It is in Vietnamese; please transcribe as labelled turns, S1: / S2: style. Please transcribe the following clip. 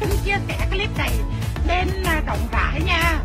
S1: cũng chia sẻ clip này lên à, cộng rãi nha.